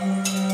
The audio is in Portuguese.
Música